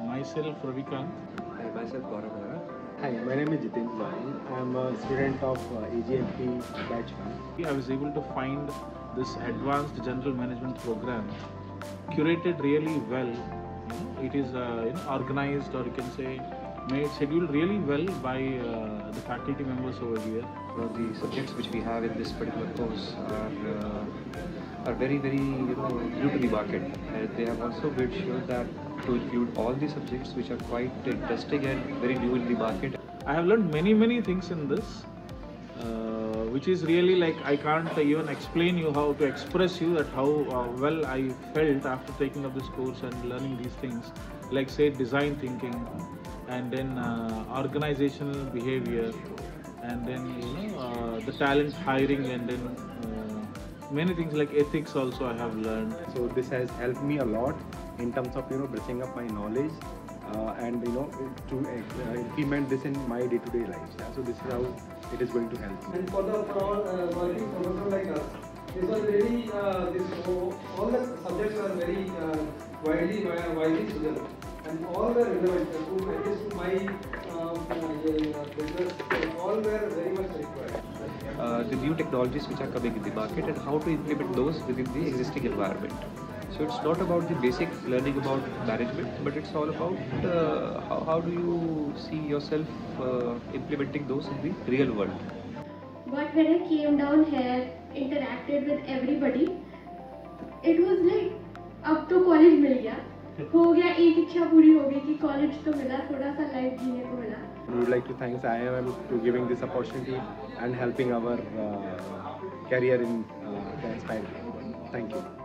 Gaurav here. Hi, myself Gaurav Hi, my name is Jitin Jain. I'm a student of uh, AGMP Batch 1. I was able to find this advanced general management program curated really well. You know, it is uh, you know, organized or you can say made scheduled really well by uh, the faculty members over here. So the subjects which we have in this particular course are uh, are very very you know new to the market. Uh, they have also made sure that to include all the subjects which are quite interesting and very new in the market. I have learned many many things in this, uh, which is really like I can't even explain you how to express you that how uh, well I felt after taking up this course and learning these things, like say design thinking, and then uh, organizational behavior, and then you know uh, the talent hiring, and then uh, many things like ethics also I have learned. So this has helped me a lot in terms of you know brushing up my knowledge uh, and you know to uh, implement this in my day-to-day life. Yeah? So this is how it is going to help me. And for the for uh, working professional like us, this was really uh, this all the subjects are very uh, widely wi- widely chosen, and all were relevant to at least to my um, uh, business. All were very much required. Uh, the new technologies which are coming in the market and how to implement those within the existing environment. So it's not about the basic learning about management, but it's all about uh, how, how, do you see yourself uh, implementing those in the real world. But when I came down here, interacted with everybody, it was like, up to college mil gaya, ho gaya, ek college तो मिला थोड़ा सा life जीने को मिला We would like to thank IIM to giving this opportunity and helping our uh, career in uh. Thank you.